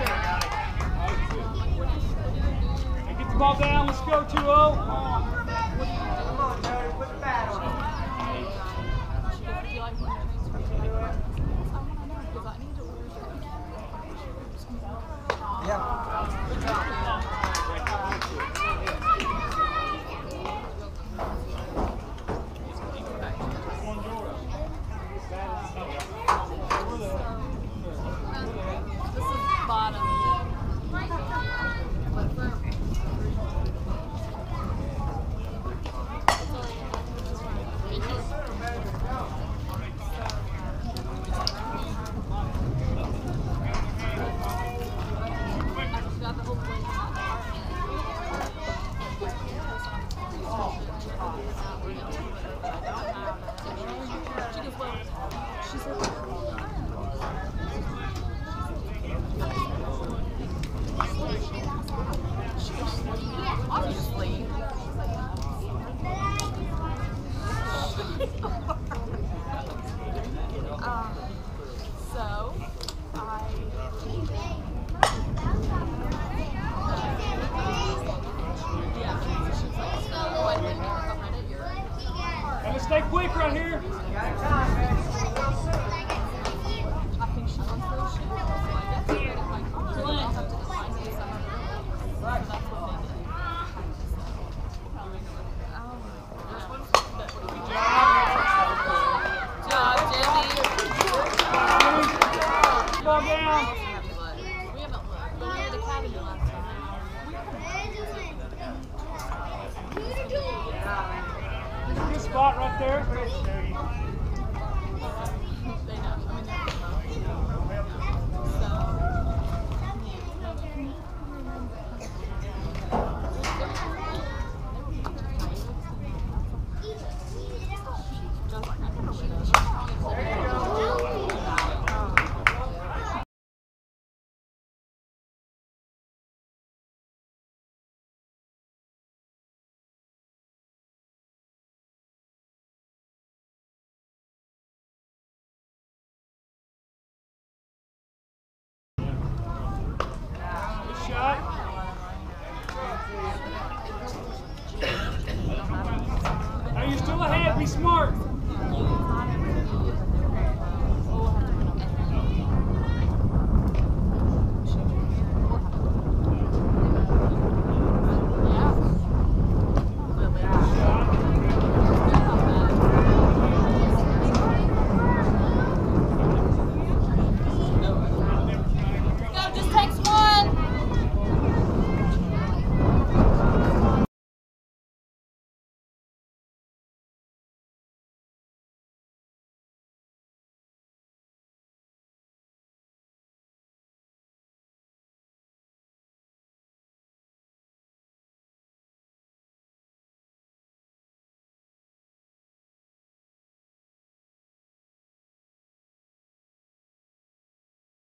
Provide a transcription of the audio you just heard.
Get the ball down. Let's go, 2-0. Right here. There. Be smart.